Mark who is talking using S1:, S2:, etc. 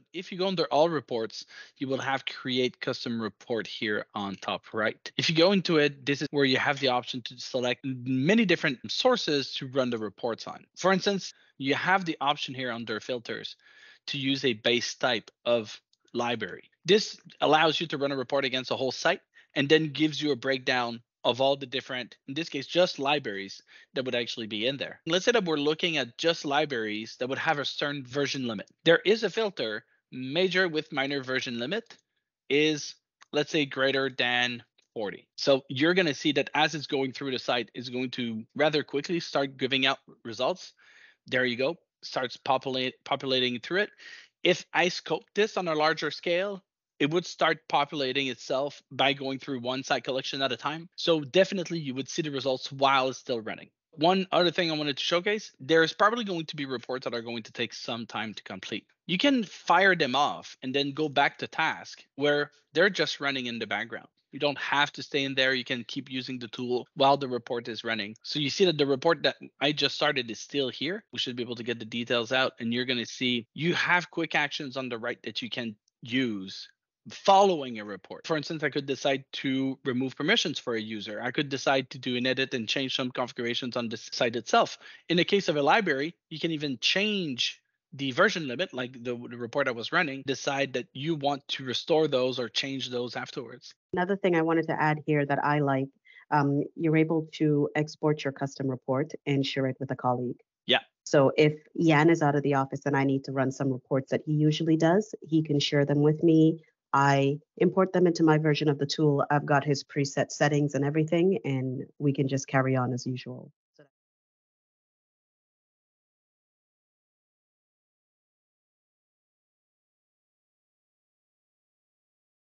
S1: But if you go under all reports, you will have create custom report here on top right. If you go into it, this is where you have the option to select many different sources to run the reports on. For instance, you have the option here under filters to use a base type of library. This allows you to run a report against a whole site and then gives you a breakdown of all the different, in this case, just libraries that would actually be in there. Let's say that we're looking at just libraries that would have a certain version limit. There is a filter, major with minor version limit is, let's say, greater than 40. So you're going to see that as it's going through the site, it's going to rather quickly start giving out results. There you go, starts populate, populating through it. If I scope this on a larger scale, it would start populating itself by going through one site collection at a time. So definitely you would see the results while it's still running. One other thing I wanted to showcase, there's probably going to be reports that are going to take some time to complete. You can fire them off and then go back to task where they're just running in the background. You don't have to stay in there. You can keep using the tool while the report is running. So you see that the report that I just started is still here. We should be able to get the details out and you're going to see you have quick actions on the right that you can use following a report. For instance, I could decide to remove permissions for a user. I could decide to do an edit and change some configurations on the site itself. In the case of a library, you can even change the version limit, like the, the report I was running, decide that you want to restore those or change those afterwards.
S2: Another thing I wanted to add here that I like, um, you're able to export your custom report and share it with a colleague.
S1: Yeah.
S2: So if Jan is out of the office and I need to run some reports that he usually does, he can share them with me. I import them into my version of the tool. I've got his preset settings and everything, and we can just carry on as usual.